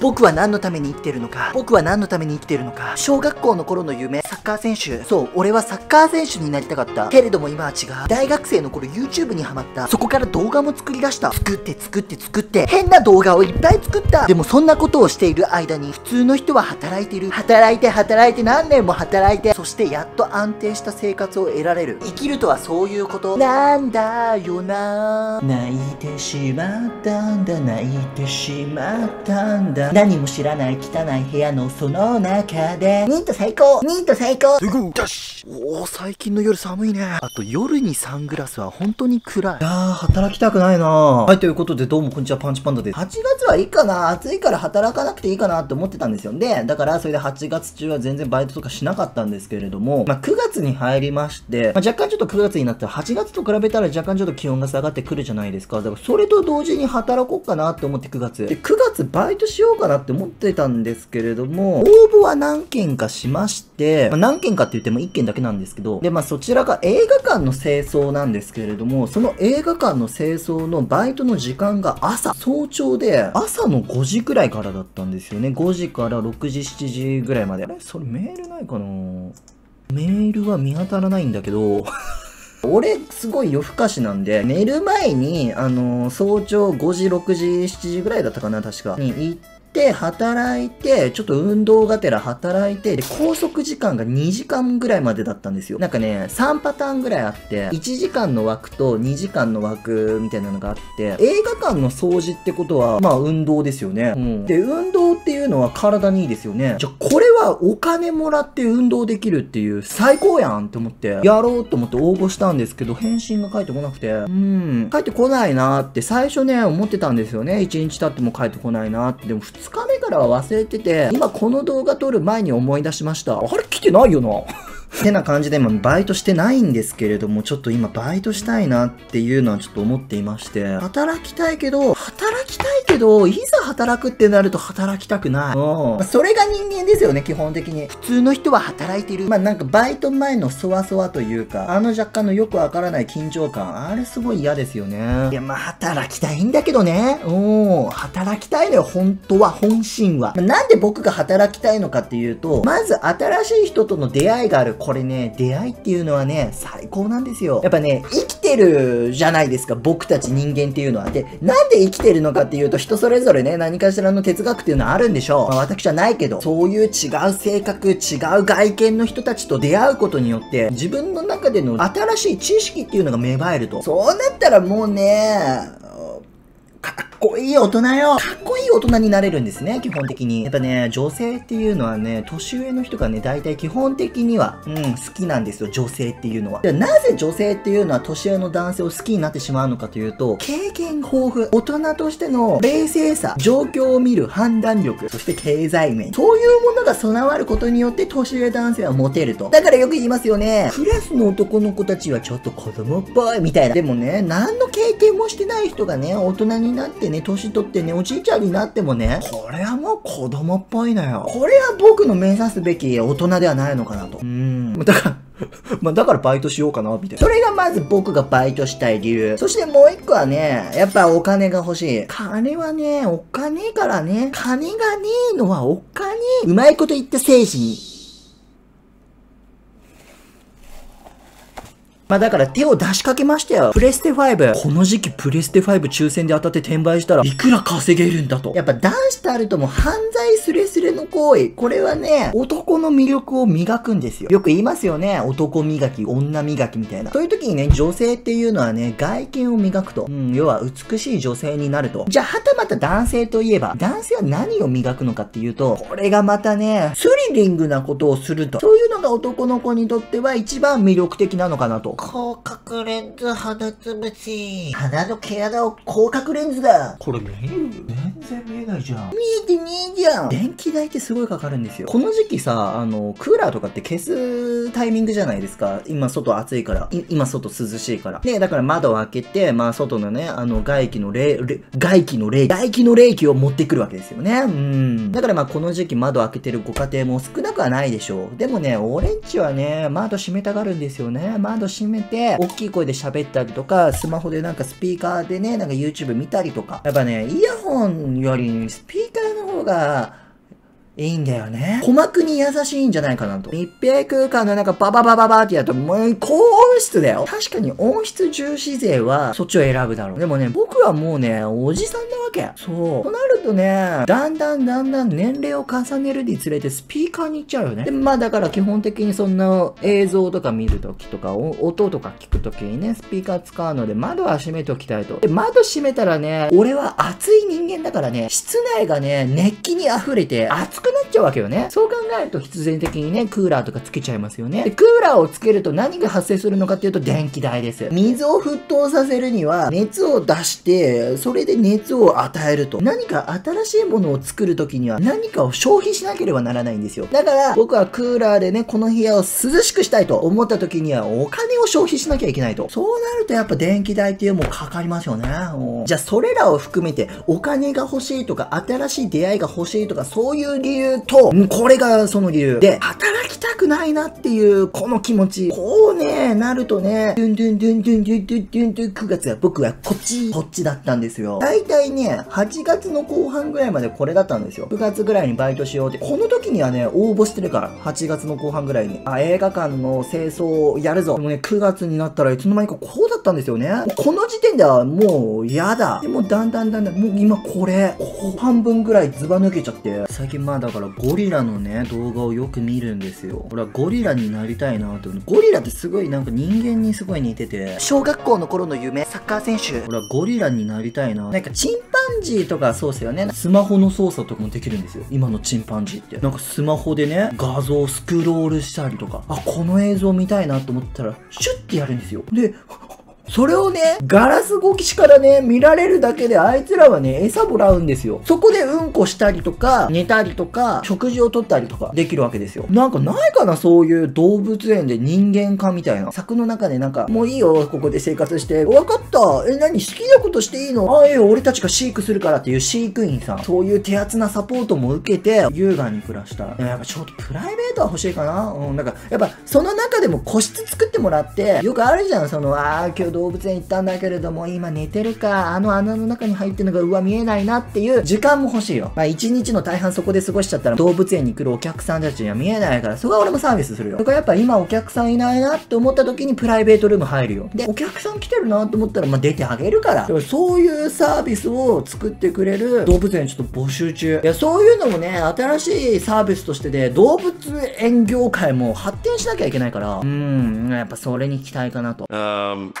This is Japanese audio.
僕は何のために生きてるのか僕は何のために生きてるのか小学校の頃の夢、サッカー選手。そう、俺はサッカー選手になりたかった。けれども今は違う。大学生の頃 YouTube にハマった。そこから動画も作り出した。作って作って作って、変な動画をいっぱい作った。でもそんなことをしている間に、普通の人は働いてる。働いて働いて何年も働いて、そしてやっと安定した生活を得られる。生きるとはそういうこと。なんだよな。泣いてしまったんだ、泣いてしまったんだ。何も知らない汚い部屋のその中で、ミント最高ミント最高すごよしおお、最近の夜寒いね。あと夜にサングラスは本当に暗い。いやー、働きたくないなはい、ということでどうもこんにちは、パンチパンダです。8月はいいかな暑いから働かなくていいかなって思ってたんですよ。で、だからそれで8月中は全然バイトとかしなかったんですけれども、まあ9月に入りまして、まあ、若干ちょっと9月になったら8月と比べたら若干ちょっと気温が下がってくるじゃないですか。だからそれと同時に働こうかなって思って9月。で、9月バイトしようようかなって思ってたんですけれども、応募は何件かしまして、まあ、何件かって言っても1件だけなんですけど、で、まあそちらが映画館の清掃なんですけれども、その映画館の清掃のバイトの時間が朝、早朝で、朝の5時くらいからだったんですよね。5時から6時、7時ぐらいまで。あれ？それメールないかな？メールは見当たらないんだけど、俺、すごい夜更かしなんで、寝る前に、あのー、早朝5時、6時、7時ぐらいだったかな、確か。に行って、働いて、ちょっと運動がてら働いて、で、拘束時間が2時間ぐらいまでだったんですよ。なんかね、3パターンぐらいあって、1時間の枠と2時間の枠みたいなのがあって、映画館の掃除ってことは、まあ運動ですよね。うん。で、運動っていうのは体にいいですよね。じゃ、これはお金もらって運動できるっていう最高やんって思って、やろうと思って応募したんですけど、返信が返ってこなくて、うん、帰ってこないなって最初ね、思ってたんですよね。1日経っても帰ってこないなって。でも2日目からは忘れてて、今この動画撮る前に思い出しました。あれ来てないよな。てな感じで今バイトしてないんですけれども、ちょっと今バイトしたいなっていうのはちょっと思っていまして、働きたいけど、働きたいけど、いざ働くってなると働きたくない。うん。それが人間ですよね、基本的に。普通の人は働いてる。まあなんかバイト前のそわそわというか、あの若干のよくわからない緊張感、あれすごい嫌ですよね。いや、まあ働きたいんだけどね。うん。働きたいのよ、本当は、本心は。なんで僕が働きたいのかっていうと、まず新しい人との出会いがある。これね、出会いっていうのはね、最高なんですよ。やっぱね、生きてるじゃないですか、僕たち人間っていうのは。で、なんで生きてるのかっていうと、人それぞれね、何かしらの哲学っていうのはあるんでしょう。まあ、私はないけど、そういう違う性格、違う外見の人たちと出会うことによって、自分の中での新しい知識っていうのが芽生えると。そうなったらもうね、こいい大人よ。かっこいい大人になれるんですね、基本的に。やっぱね、女性っていうのはね、年上の人がね、大体基本的には、うん、好きなんですよ、女性っていうのは。でなぜ女性っていうのは年上の男性を好きになってしまうのかというと、経験豊富、大人としての冷静さ、状況を見る判断力、そして経済面。そういうものが備わることによって年上男性はモテると。だからよく言いますよね、クラスの男の子たちはちょっと子供っぽいみたいな。でもね、何の経験もしてない人がね、大人になってってね、年取ってね、おじいちゃんになってもね、これはもう子供っぽいのよ。これは僕の目指すべき大人ではないのかなと。うん。だから まあだからバイトしようかな、みたいな。それがまず僕がバイトしたい理由。そしてもう一個はね、やっぱお金が欲しい。金はね、お金からね、金がねえのはお金。うまいこと言って精神。まあだから手を出しかけましたよ。プレステ5。この時期プレステ5抽選で当たって転売したらいくら稼げるんだと。やっぱ男子とあるとも犯罪スレスレの行為。これはね、男の魅力を磨くんですよ。よく言いますよね。男磨き、女磨きみたいな。そういう時にね、女性っていうのはね、外見を磨くと。うん、要は美しい女性になると。じゃあ、はたまた男性といえば、男性は何を磨くのかっていうと、これがまたね、スリリングなことをすると。そういうのが男の子にとっては一番魅力的なのかなと。広角レンズ鼻つぶし。鼻の毛穴を広角レンズだ。これ見える全然見えないじゃん。見えてねえじゃん。電気代ってすごいかかるんですよ。この時期さ、あの、クーラーとかって消すタイミングじゃないですか。今外暑いから。今外涼しいから。で、だから窓を開けて、まあ外のね、あの外気の冷、外気の冷、外気の冷気を持ってくるわけですよね。うん。だからまあこの時期窓開けてるご家庭も少なくはないでしょう。でもね、俺んちはね、窓閉めたがるんですよね。窓閉めて、大きい声で喋ったりとか、スマホでなんかスピーカーでね、なんか YouTube 見たりとか。やっぱね、イヤホンよりスピーカーの方が、いいんだよね。鼓膜に優しいんじゃないかなと。密閉空間の中バババババってやると、もう高音質だよ。確かに音質重視勢はそっちを選ぶだろう。でもね、僕はもうね、おじさんなわけ。そう。となるとね、だんだんだんだん年齢を重ねるにつれてスピーカーに行っちゃうよね。で、まあだから基本的にそんな映像とか見るときとか、音とか聞くときにね、スピーカー使うので窓は閉めておきたいと。で、窓閉めたらね、俺は暑い人間だからね、室内がね、熱気に溢れて暑くくなっちゃうわけよね。そう考えると必然的にね、クーラーとかつけちゃいますよね。で、クーラーをつけると何が発生するのかっていうと電気代です。水を沸騰させるには熱を出して、それで熱を与えると。何か新しいものを作るときには何かを消費しなければならないんですよ。だから僕はクーラーでね、この部屋を涼しくしたいと思った時にはお金を消費しなきゃいけないと。そうなるとやっぱ電気代っていうもうかかりますよね。じゃあそれらを含めてお金が欲しいとか新しい出会いが欲しいとかそういう理由とそう、これがその理由。で、働きたくないなっていう、この気持ち。こうね、なるとね、ドゥンドゥンドゥンドゥンドゥンドゥンドゥンドゥン9月は僕はこっち、こっちだったんですよ。大体ね、8月の後半ぐらいまでこれだったんですよ。9月ぐらいにバイトしようって。この時にはね、応募してるから。8月の後半ぐらいに。あ、映画館の清掃をやるぞ。でもね、9月になったらいつの間にかこうだったんですよね。この時点ではもう嫌だ。でもだんだんだんだん、もう今これ、半分ぐらいズバ抜けちゃって。最近まあだからゴリラのね、動画をよく見るんですよ。俺はゴリラになりたいなって思う。ゴリラってすごいなんか人間にすごい似てて。小学校の頃の夢、サッカー選手。俺はゴリラになりたいな。なんかチンパンジーとかそうっすよね。スマホの操作とかもできるんですよ。今のチンパンジーって。なんかスマホでね、画像スクロールしたりとか。あ、この映像見たいなと思ったら、シュッてやるんですよ。で、それをね、ガラス越しからね、見られるだけであいつらはね、餌もらうんですよ。そこでうんこしたりとか、寝たりとか、食事をとったりとかできるわけですよ。なんかないかな、そういう動物園で人間化みたいな。柵の中でなんか、もういいよ、ここで生活して。わかったえ、何？好きなことしていいの？ああ、ええ俺たちが飼育するからっていう飼育員さん。そういう手厚なサポートも受けて、優雅に暮らした。やっぱちょっとプライベートは欲しいかなうん、なんか、やっぱその中でも個室作ってもらって、よくあるじゃん、その、ああ、今日動物園行ったんだけれども、今寝てるか、あの穴の中に入ってるのが、うわ、見えないなっていう時間も欲しいよ。まあ、一日の大半そこで過ごしちゃったら、動物園に来るお客さんたちには見えないから、そこは俺もサービスするよ。そこはやっぱ今お客さんいないなって思った時にプライベートルーム入るよ。で、お客さん来てるなと思ったら、まあ、出てあげるから。そういうサービスを作ってくれる動物園ちょっと募集中。いや、そういうのもね、新しいサービスとしてで、動物園業界も発展しなきゃいけないから、うん、やっぱそれに期待かなと。Um